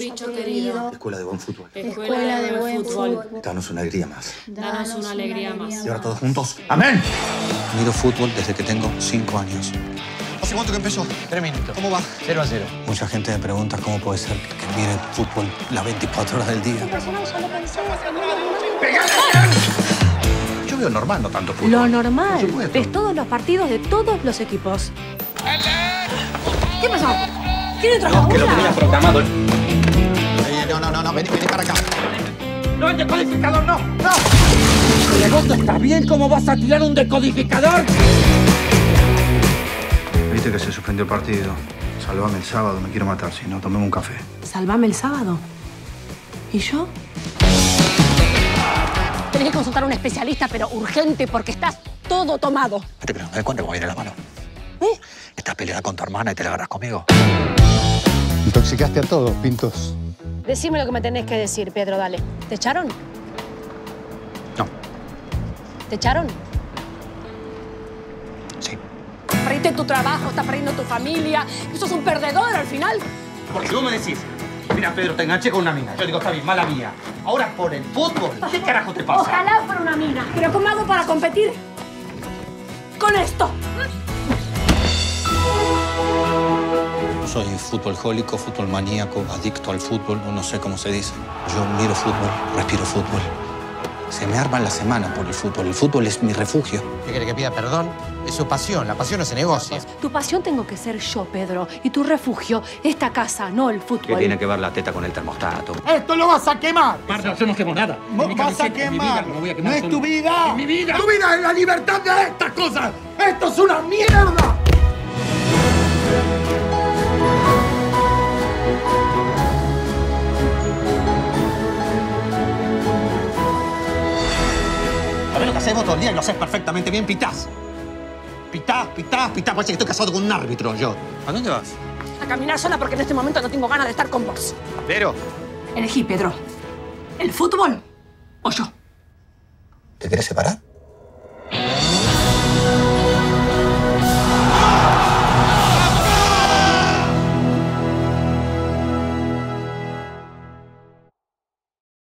Bicho querido, Escuela de buen fútbol. escuela de buen fútbol, Danos una alegría más. danos una alegría más. Y ahora todos juntos. ¡Amén! Miro fútbol desde que tengo cinco años. ¿Hace cuánto que empezó? Tres minutos. ¿Cómo va? 0 a 0. Mucha gente me pregunta cómo puede ser que mire fútbol las 24 horas del día. Yo veo normal, no tanto fútbol. Lo normal. Ves todos los partidos de todos los equipos. ¿Qué pasó? ¿Quién entró a Que lo tenía programado. Eh, no, no, no, no, vení, vení para acá. ¡No, el decodificador no! ¡No! ¿Vos está bien cómo vas a tirar un decodificador? Viste que se suspendió el partido. Salvame el sábado, me quiero matar. Si no, tomemos un café. Salvame el sábado. ¿Y yo? Tenés que consultar a un especialista, pero urgente, porque estás todo tomado. ¿Te crees? ¿No me cuenta cómo viene la mano? Estás peleada con tu hermana y te la agarras conmigo. Intoxicaste a todos, Pintos. Decime lo que me tenés que decir, Pedro, dale. ¿Te echaron? No. ¿Te echaron? Sí. Perdiste tu trabajo, estás perdiendo tu familia. Sos un perdedor al final. Porque vos me decís, mira Pedro, te enganché con una mina. Yo digo, está bien, mala mía. Ahora por el fútbol, ¿qué carajo te pasa? Ojalá fuera una mina. Pero ¿cómo hago para competir con esto? Soy futboljólico, fútbol maníaco, adicto al fútbol, no sé cómo se dice. Yo miro fútbol, respiro fútbol. Se me arma la semana por el fútbol. El fútbol es mi refugio. ¿Qué quiere que pida perdón? Es su pasión. La pasión no se negocia. Tu pasión tengo que ser yo, Pedro. Y tu refugio, esta casa, no el fútbol. que ver la teta con el termostato? ¡Esto lo vas a quemar! Marta, yo no quemo nada. Mi ¡Vas a camiseta, en mi vida, quemar! no voy a ¡No quemar es solo. tu vida! ¡Es mi vida! ¡Tu vida es la libertad de estas cosas! ¡Esto es una mierda! Lo que haces vos todo el día y lo haces perfectamente bien, pitás. Pitás, pitás, pitás. Parece que estoy casado con un árbitro yo. ¿A dónde vas? A caminar sola porque en este momento no tengo ganas de estar con vos. Pero, Elegí, Pedro. ¿El fútbol o yo? ¿Te quieres separar?